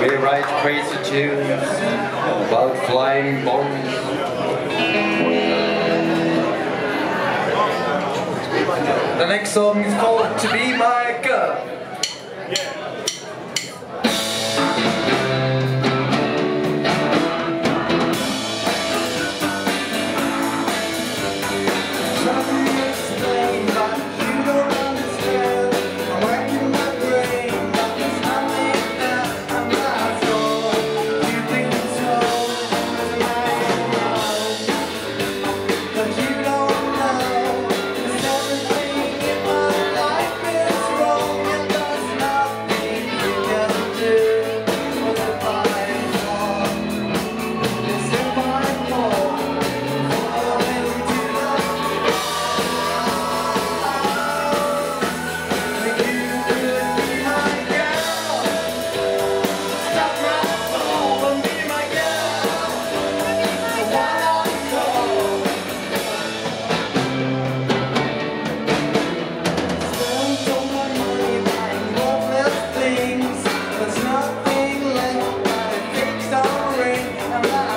We write crazy tunes about flying bombs. The next song is called To Be My Girl. Thank you.